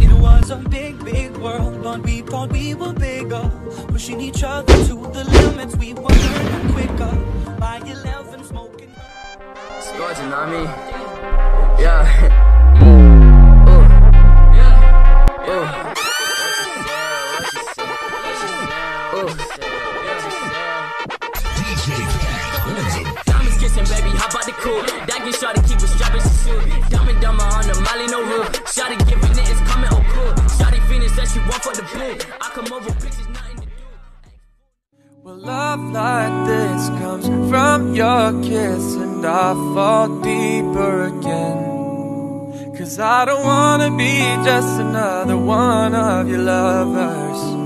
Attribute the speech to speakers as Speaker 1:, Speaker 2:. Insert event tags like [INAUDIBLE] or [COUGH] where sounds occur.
Speaker 1: It was a big, big world, but we thought we were bigger. Pushing each other to the limits, we were learning quicker. By 11, smoking.
Speaker 2: Scott, you know what I mean? Yeah. Ooh. [LAUGHS] Ooh. Diamonds kissing, baby, how about the cool? That get shot to keep it strapping, she shoot. Dumber on the Molly, no rule. Shotty giving it, it's coming, oh cool. Shotty Phoenix said she want for the blue. I come over, bitches, nothing to do.
Speaker 1: Well, love like this comes from your kiss, and I fall deeper again. Cause I don't wanna be just another one of your lovers.